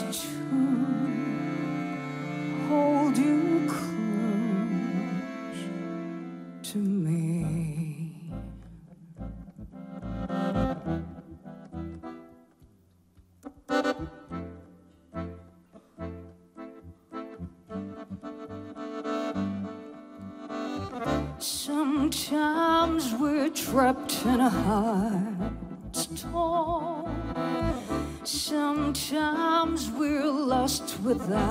深处 without.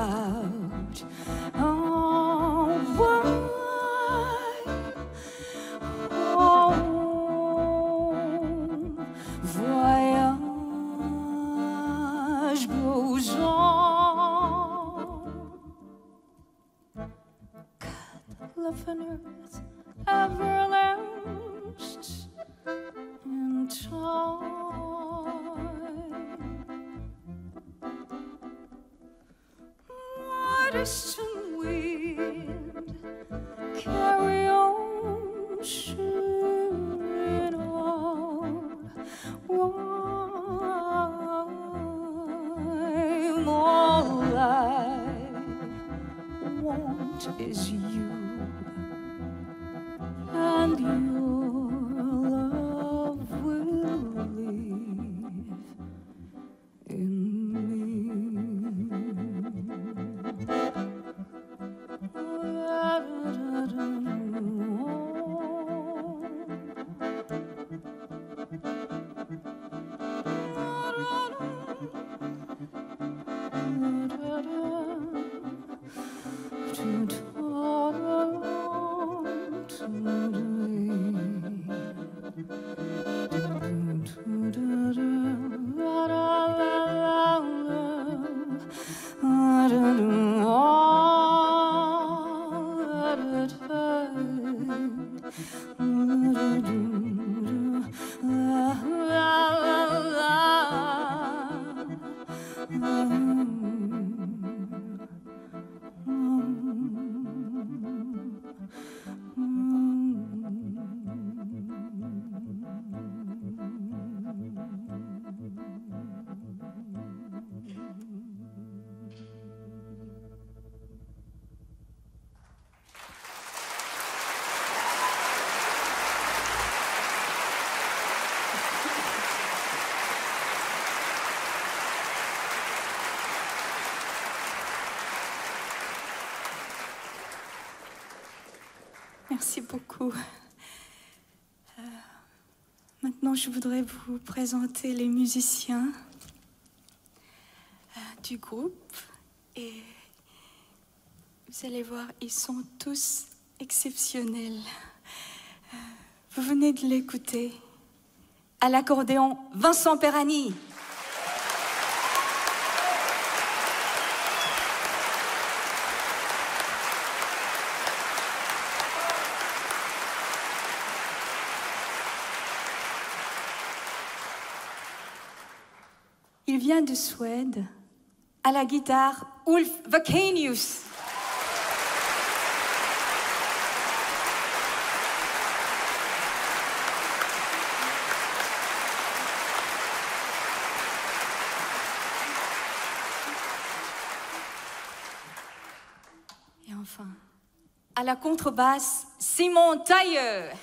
Merci beaucoup. Euh, maintenant, je voudrais vous présenter les musiciens euh, du groupe. Et vous allez voir, ils sont tous exceptionnels. Euh, vous venez de l'écouter. À l'accordéon, Vincent Perani. Il vient de Suède. À la guitare, Ulf Vakenius. Et enfin, à la contrebasse, Simon Tailleur.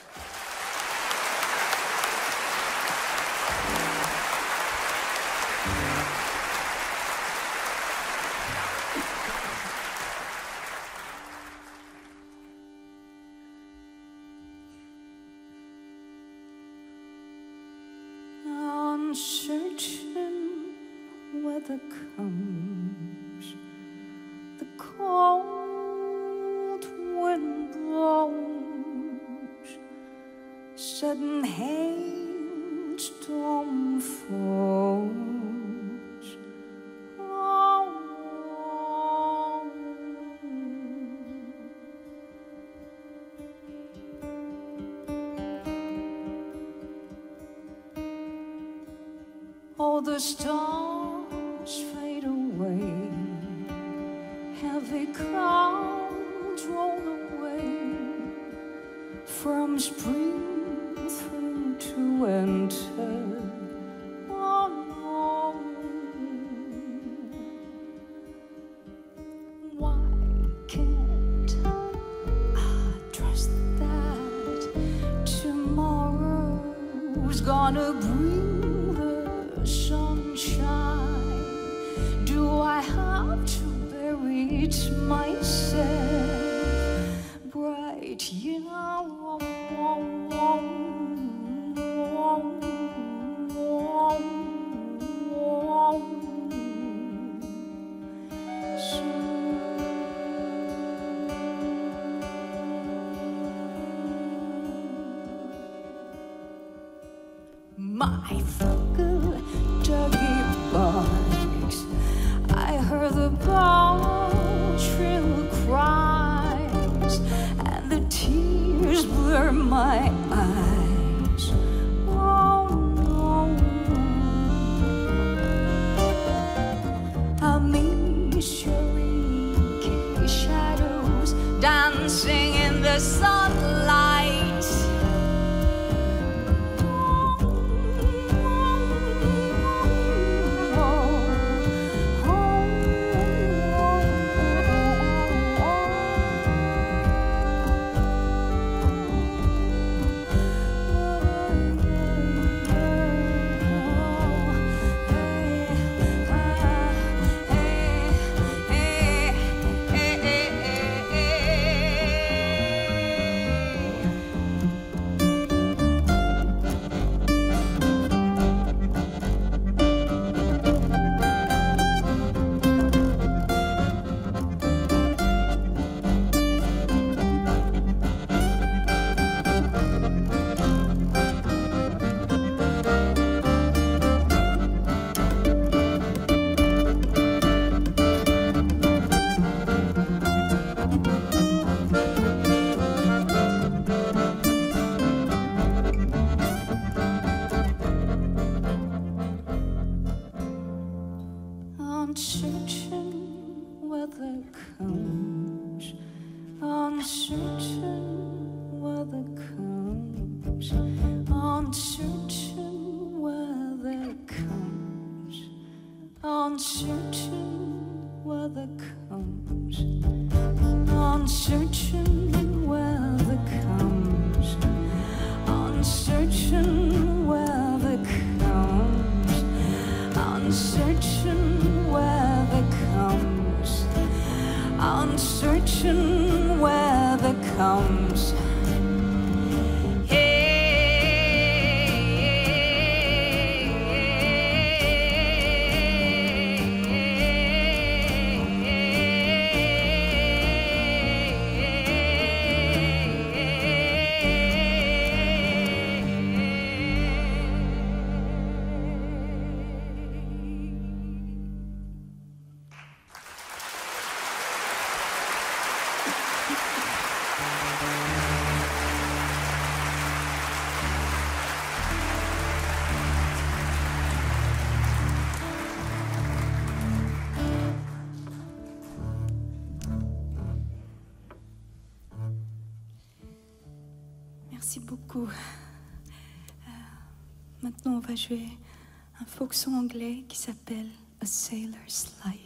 my eyes. Oh, no, I miss your inky shadows dancing in the sun. Euh, maintenant, on va jouer un folk anglais qui s'appelle A Sailor's Life.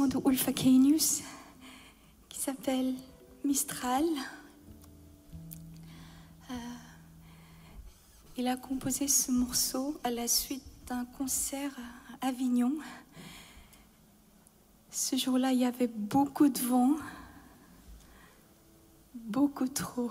De Ulf Akenius qui s'appelle Mistral. Euh, il a composé ce morceau à la suite d'un concert à Avignon. Ce jour-là, il y avait beaucoup de vent, beaucoup trop.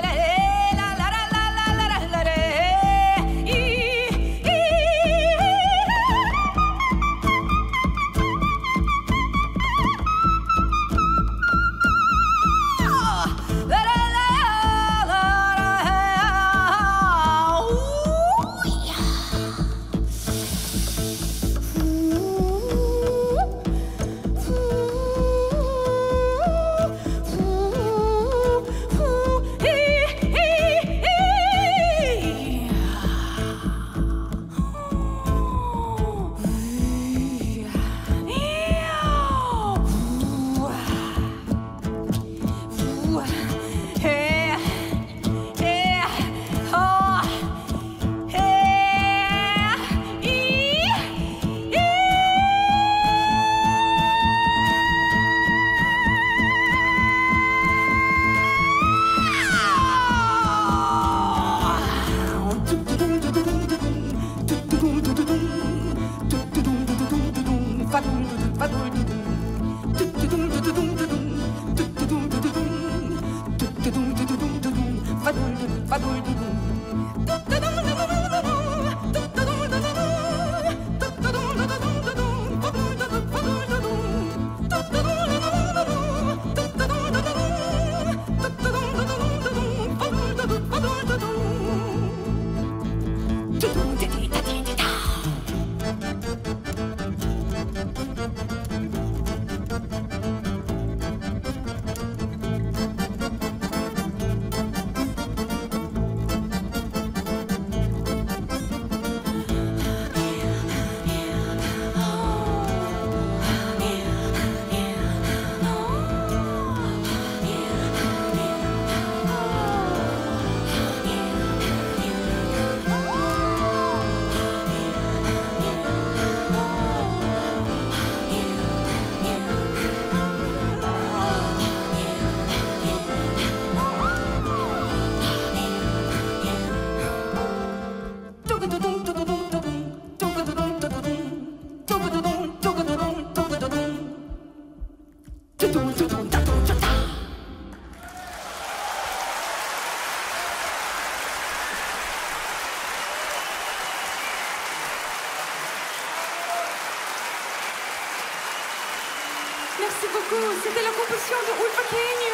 bisschen so unvergänglich.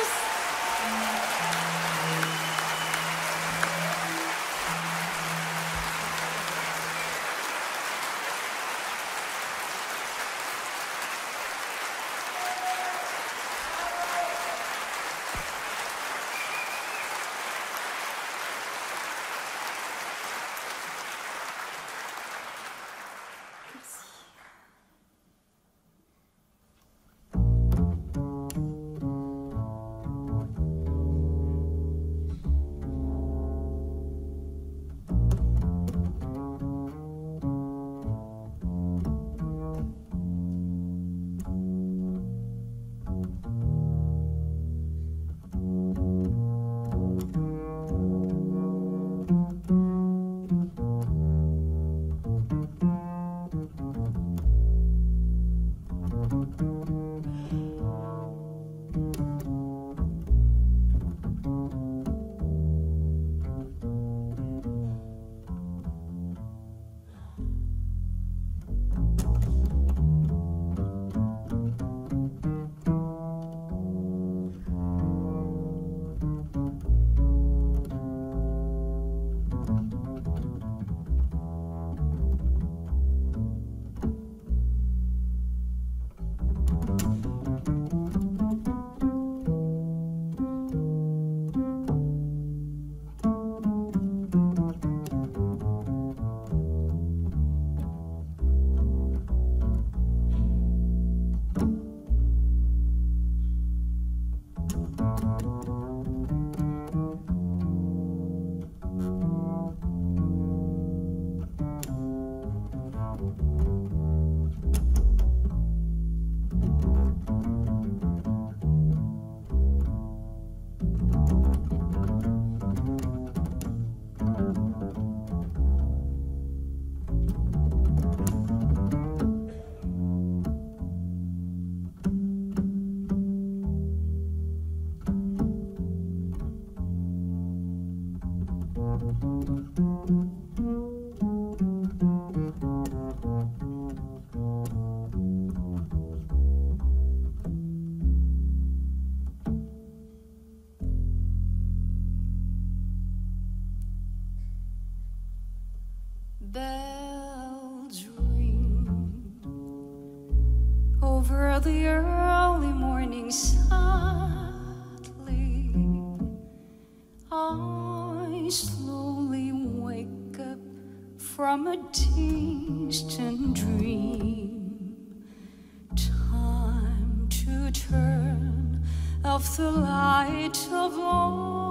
over the early morning sadly. I slowly wake up from a distant dream. Time to turn off the light of all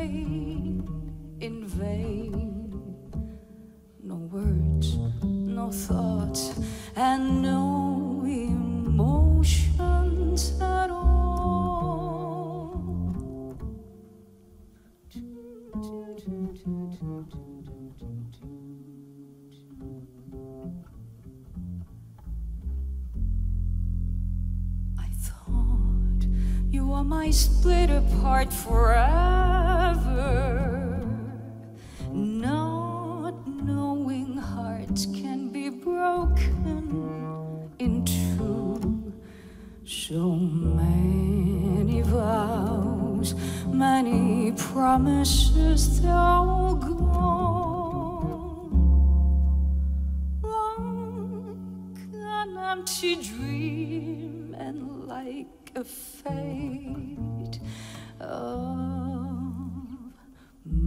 in vain. No words, no thoughts, and no emotions at all. I thought you were my split apart forever. Not knowing hearts can be broken in two. So many vows, many promises, though gone. Like an empty dream and like a fate. Oh.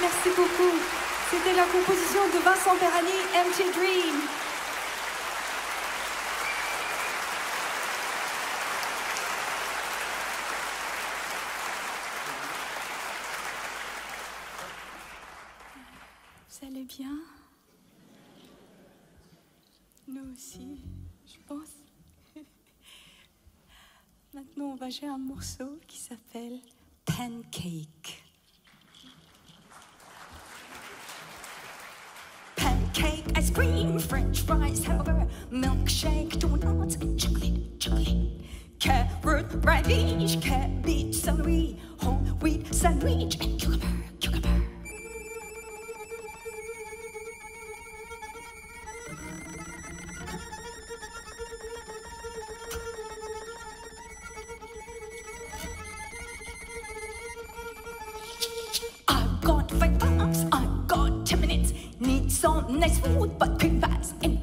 Merci beaucoup. C'était la composition de Vincent Perani, Empty Dream. Vous allez bien? Nous aussi, je pense. Maintenant, on va jouer un morceau qui s'appelle. Pancake, fries, hamburger, milkshake, donuts, and chocolate, chocolate. Carrot, radish, cabbage, celery, whole wheat sandwich, and cucumber, cucumber. I've got five bucks, I've got ten minutes. Need some nice food, but cream pies ain't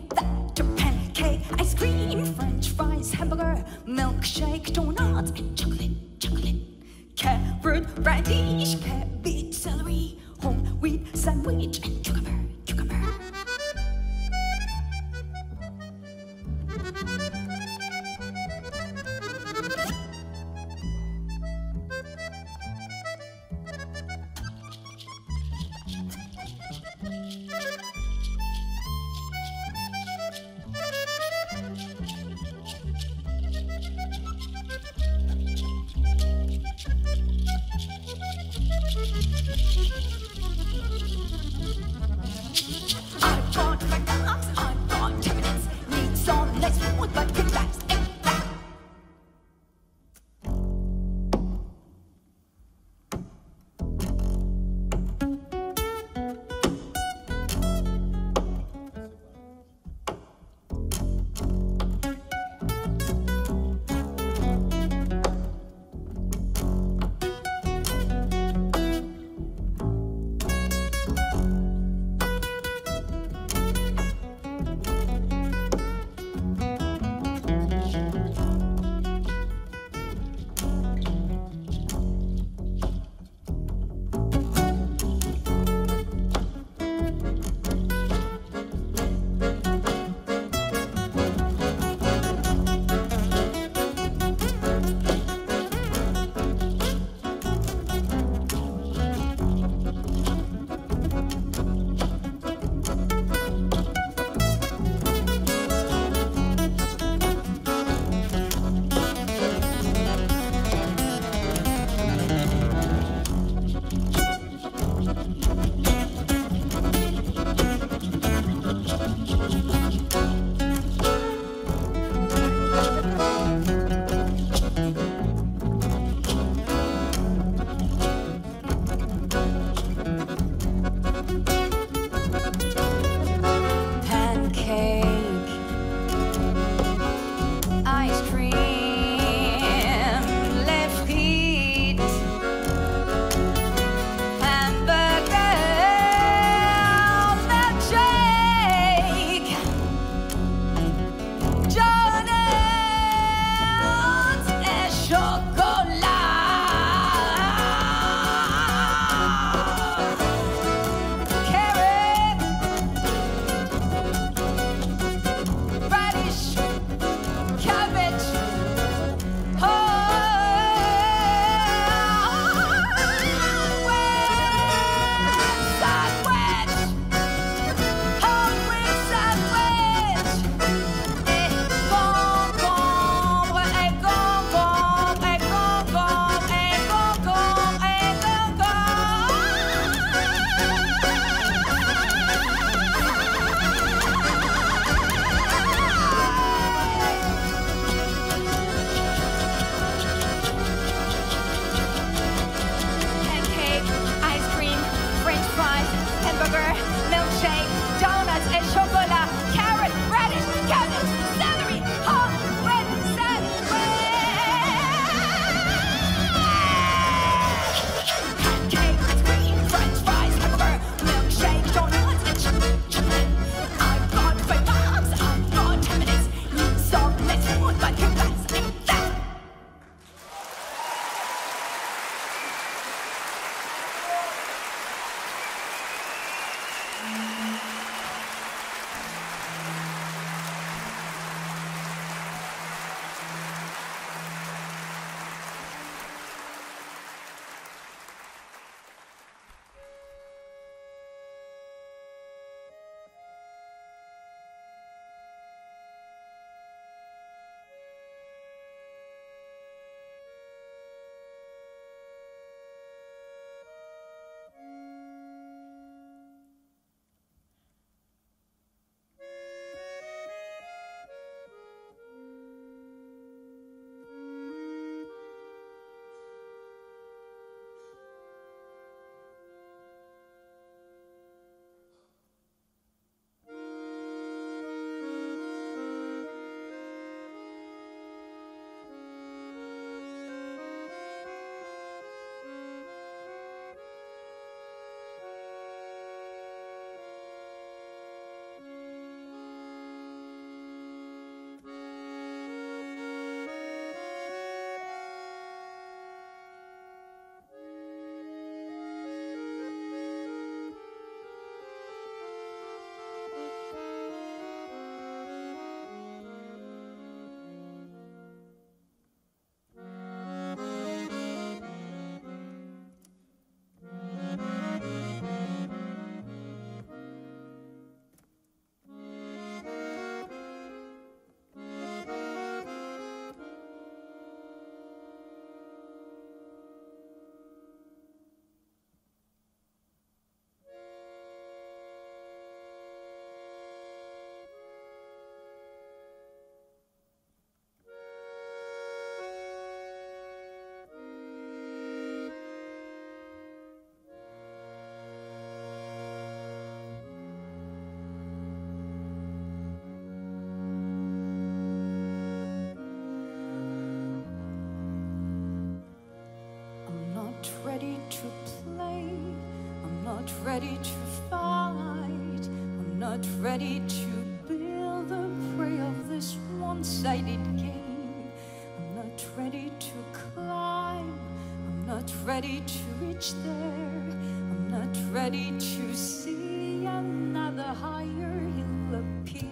ready to build the prey of this one-sided game. I'm not ready to climb. I'm not ready to reach there. I'm not ready to see another higher hill appear.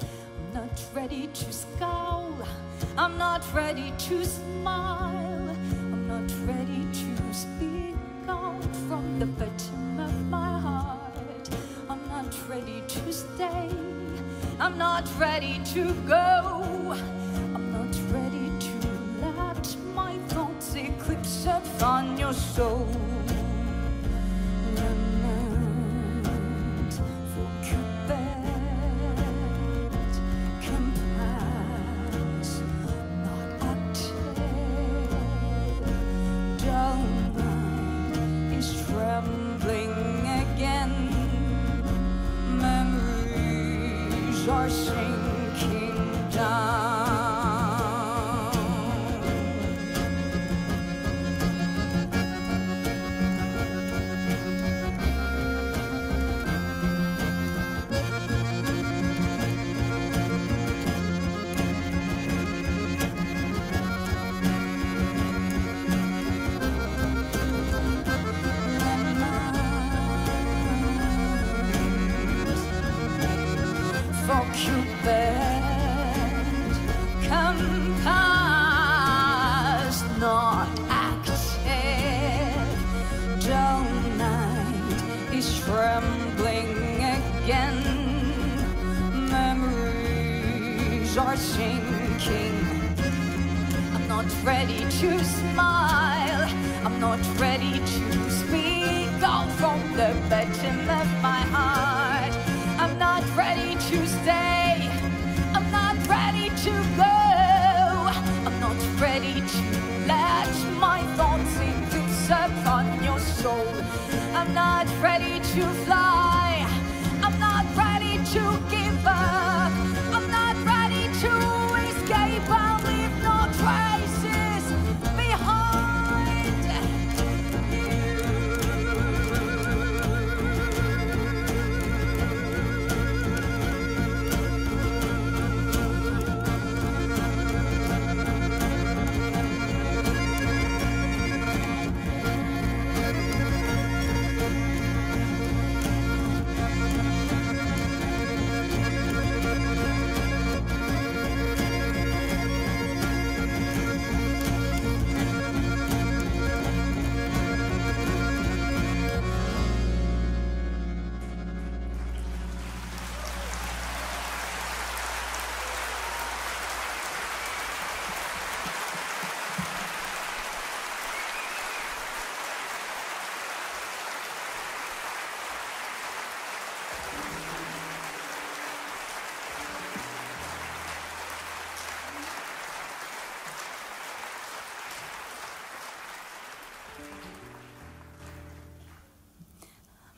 I'm not ready to scowl. I'm not ready to smile.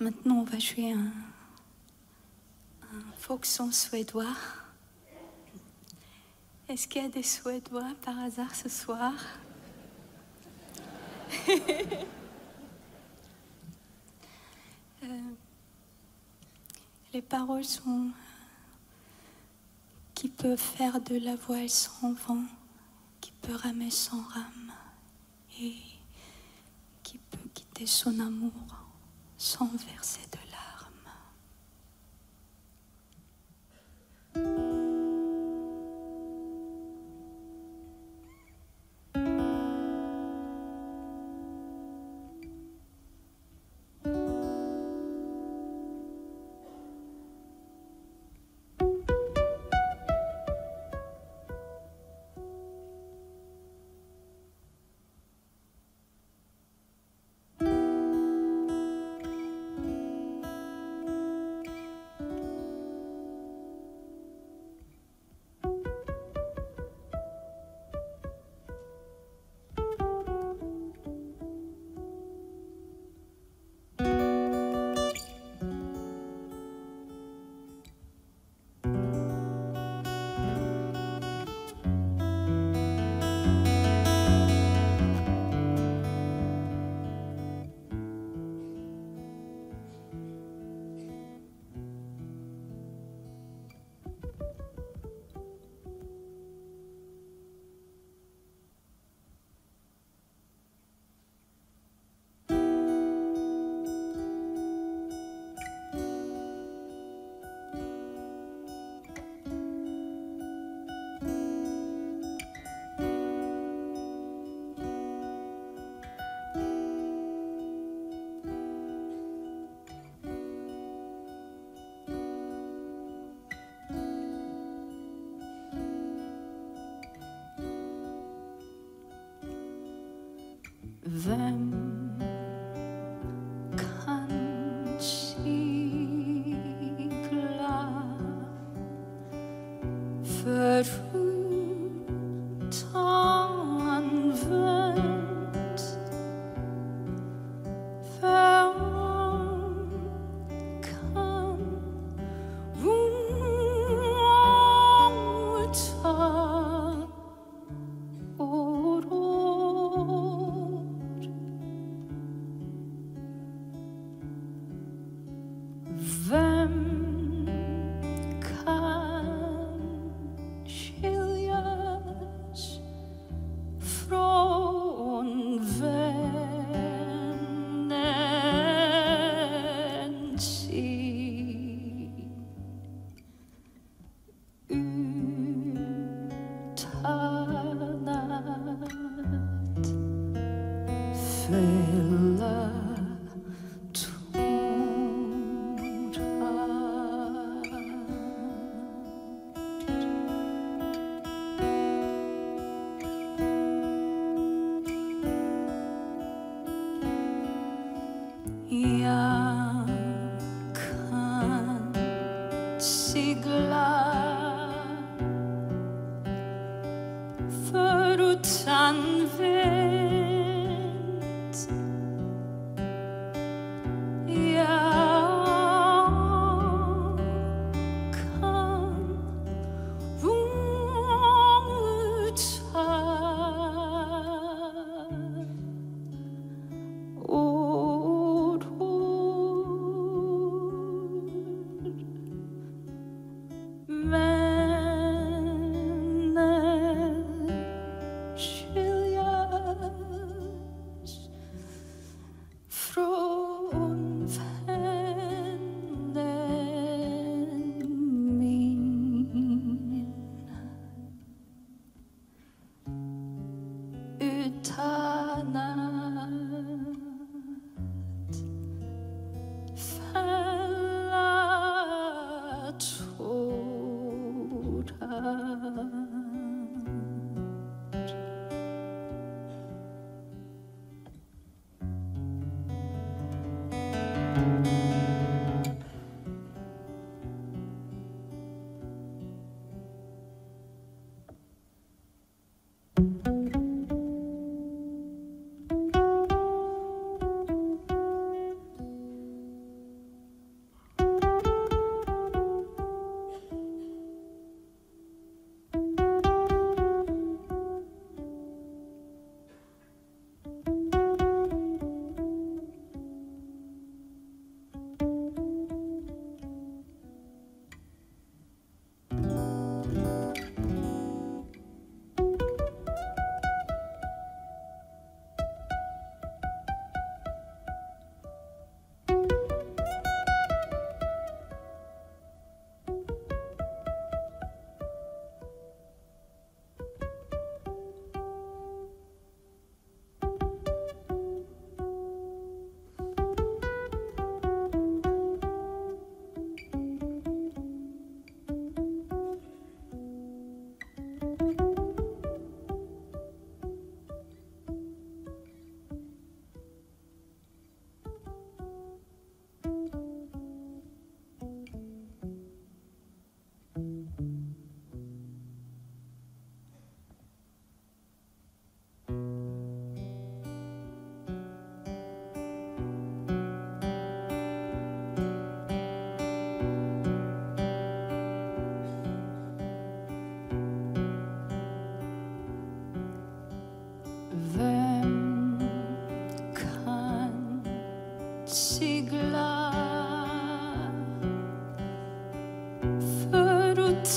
Maintenant, on va jouer un, un folk suédois. Est-ce qu'il y a des Suédois par hasard ce soir? Euh, Les paroles sont qui peut faire de la voile sans vent, qui peut ramer sans rame et qui peut quitter son amour sans verser de Vem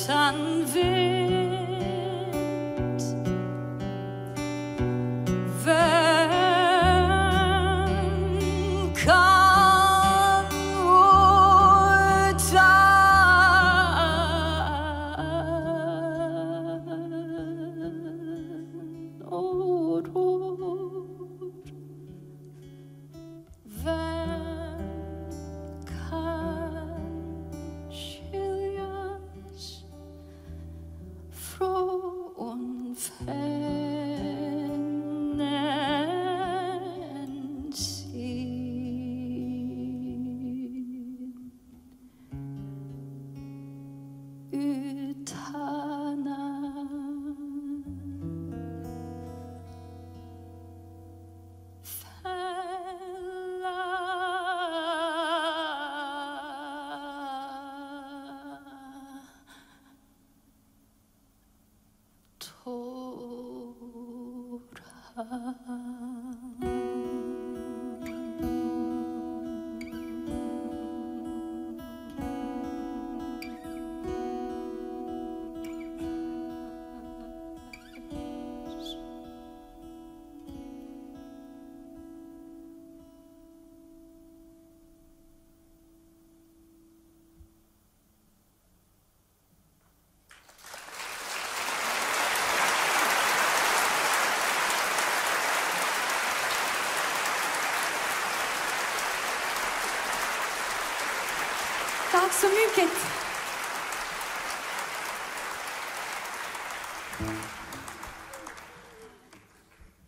förutan vett?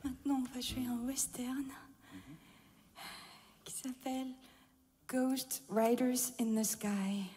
Maintenant, on va jouer un western qui s'appelle Ghost Riders in the Sky.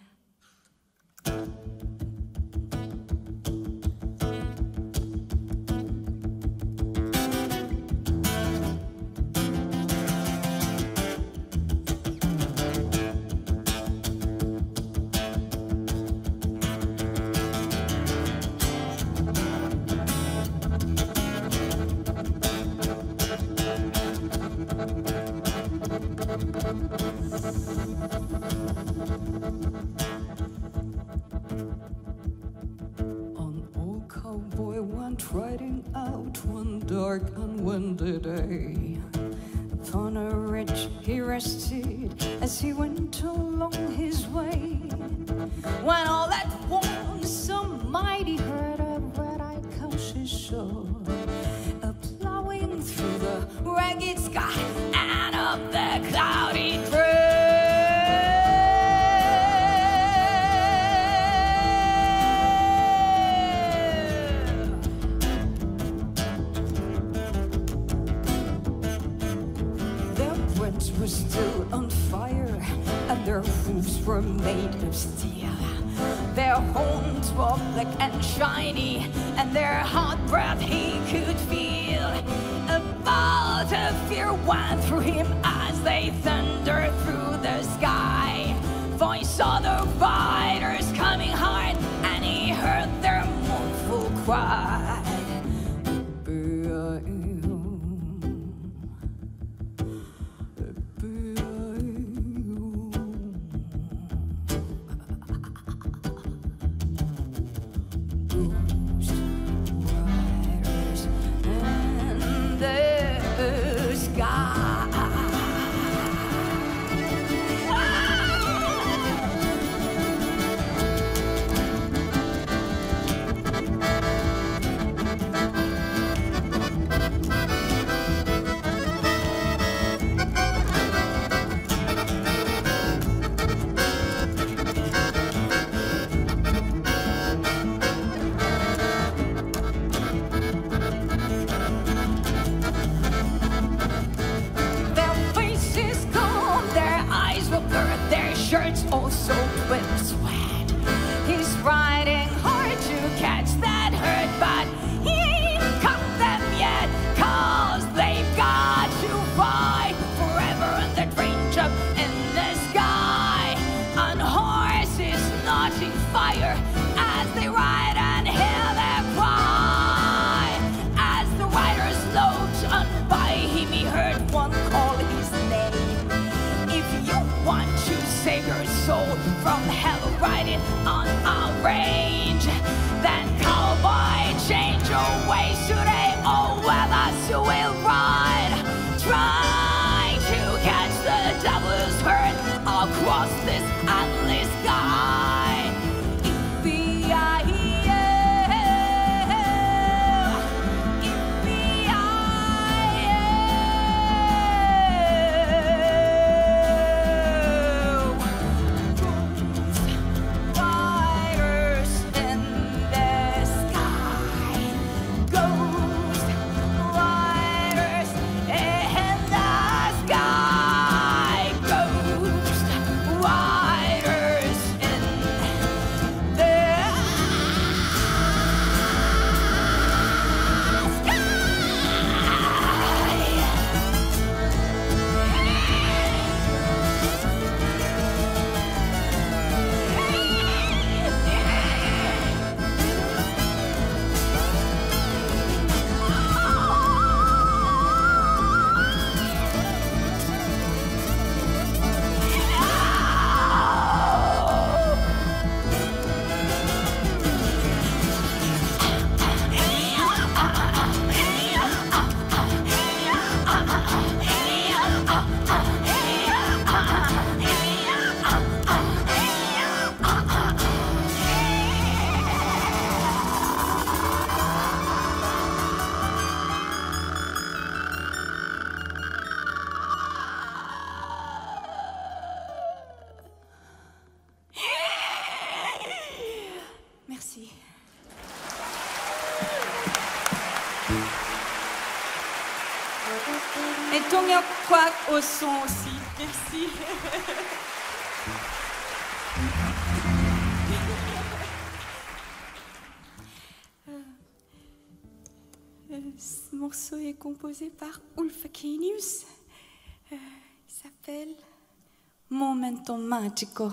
son aussi. Merci. Euh, ce morceau est composé par Ulfakenius. Euh, il s'appelle Momentum Magico.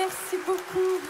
Merci beaucoup.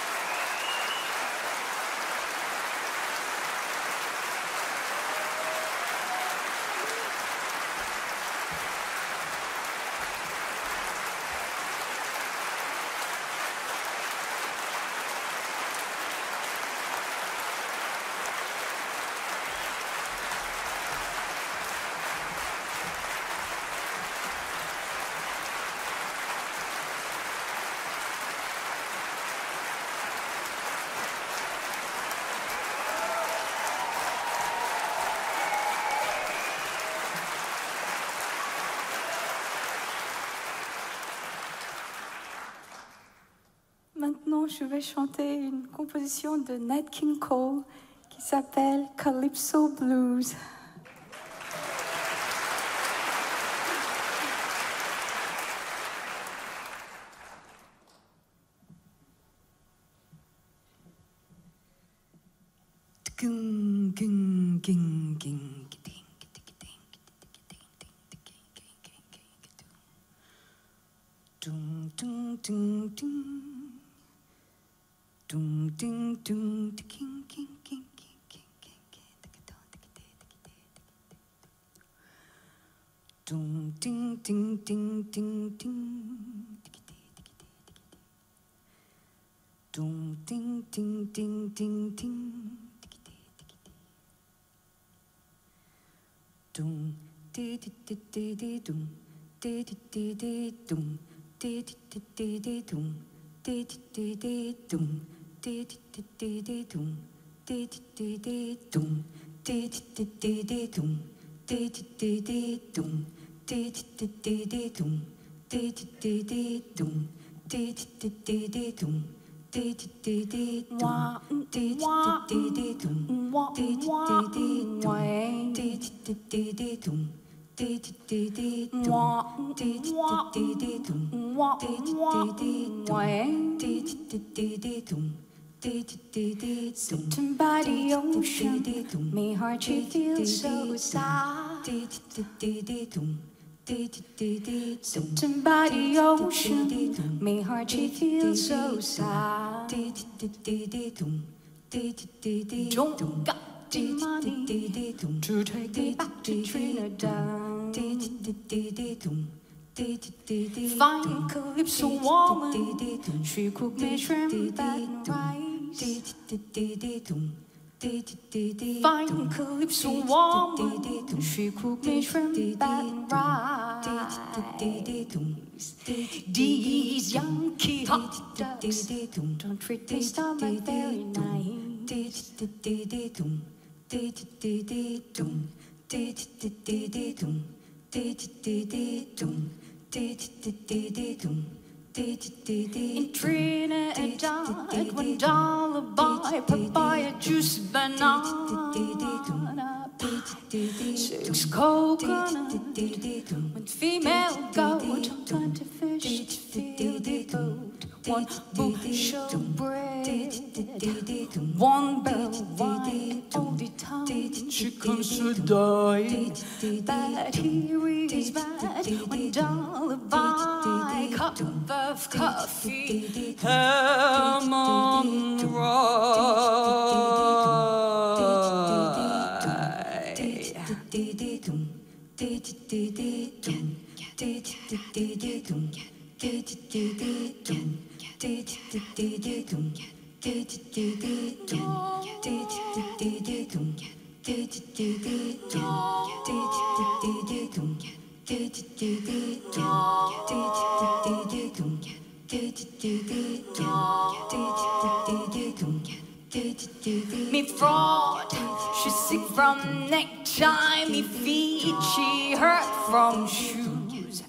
je vais chanter une composition de Nat King Cole qui s'appelle Calypso Blues. Don't got the money to take me back to Trinidad. Find Calypso woman, she cook me shrimp and rice. Find Calypso woman, she cook me shrimp and rice. These Yankee hot dogs don't treat me stomach very nice. In Trinidad, one dollar buy papaya juice, banana. Pie, six coconut, one female goat, twenty fish the boat, one bushel bread, one wine, all the time chickens should die. But here is bad, one dollar buy cup of coffee, ham on rye. Me fraud, she sick from necktie. Me feet, she hurt from shoes.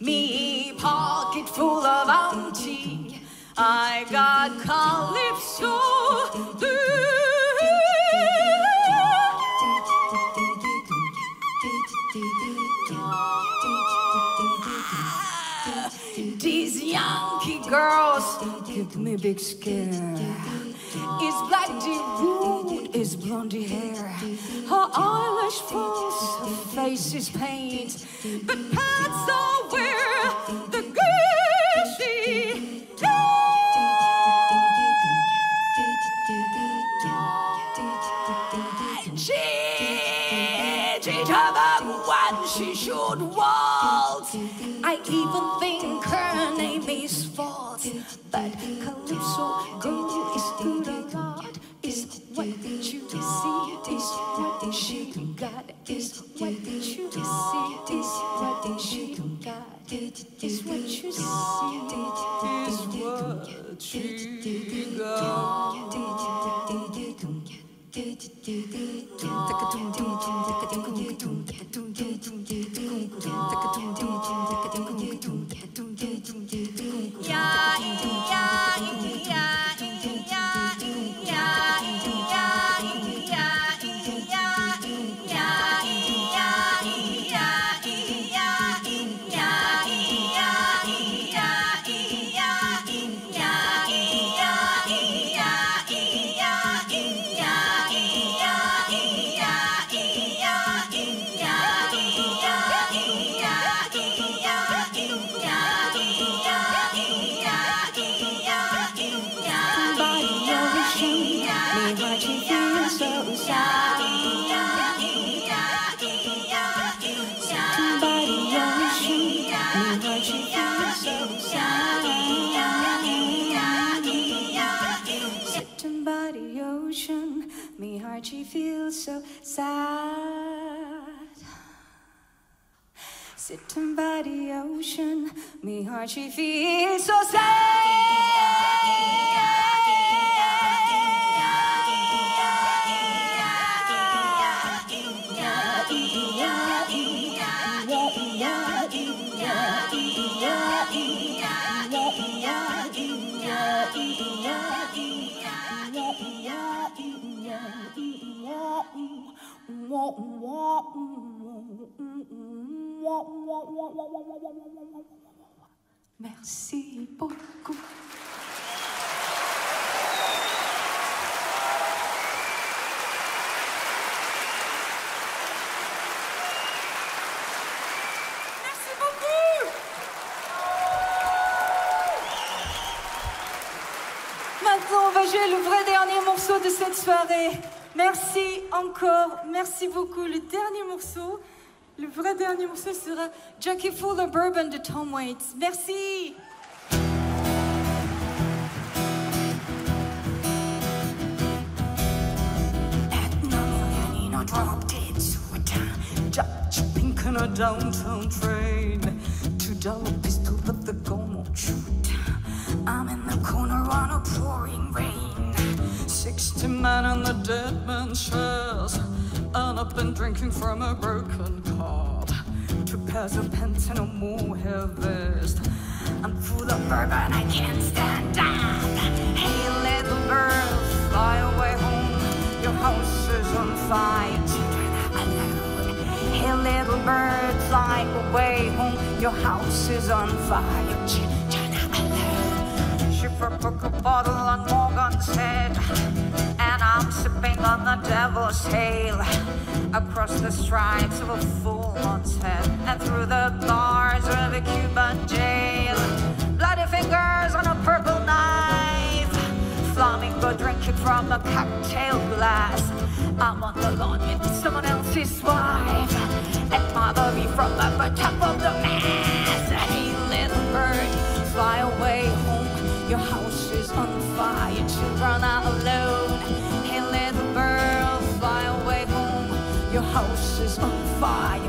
Me pocket full of bounty. I got calypso These Yankee girls give me big scare. Is black root, is blondie hair. Her eyelash falls, her face is paint. But pants are where she should waltz. I even think her name is false. But Calypso girl is good a lot. Is what you see, is what she got. Is what you see, is what she got. Is what you see, is what she got. 야, 야. Heart she feels so sad. Merci beaucoup. Merci beaucoup. Maintenant, on va jouer le vrai dernier morceau de cette soirée. Merci encore, merci beaucoup. Le dernier morceau, le vrai dernier morceau sera Jockey Full of Bourbon de Tom Waits. Merci. On a downtown train. Pistol, but the gun won't shoot. I'm in the corner on a pouring rain. Sixty men in the dead man's. And I've been drinking from a broken card. Two pairs of pants and a mohair vest. I'm full of bourbon, I can't stand up. Hey, little bird, fly away home. Your house is on fire, children alone. Hey, little bird, fly away home. Your house is on fire, are alone. She broke a bottle on Morgan's head, and I'm sipping on the devil's tail. Across the stripes of a full moon's head, and through the bars of a Cuban jail. Bloody fingers on a purple knife. Flamingo drinking from a cocktail glass. I'm on the lawn with someone else's wife. And mother me from the top of the is on fire,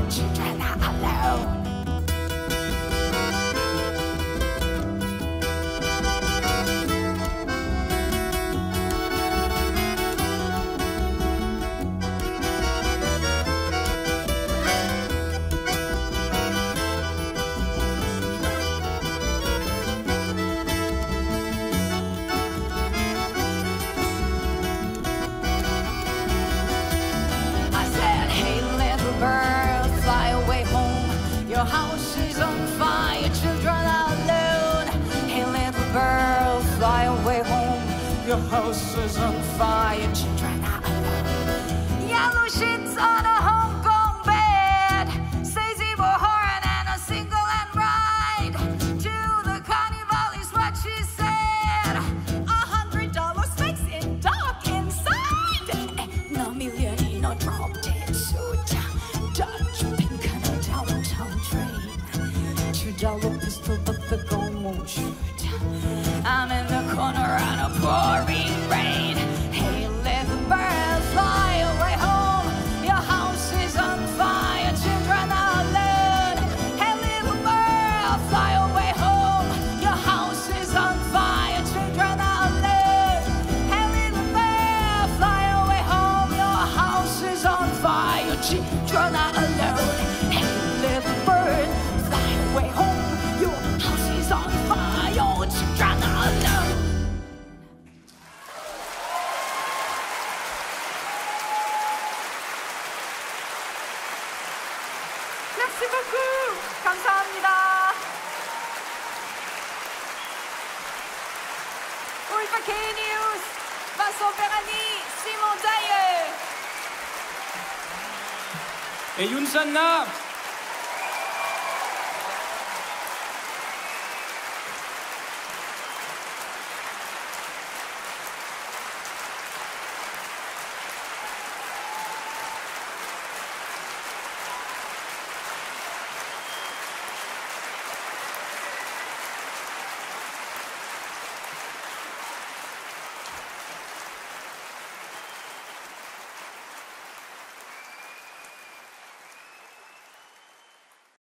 corner on a pouring Youn Sun Nah